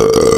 Uh,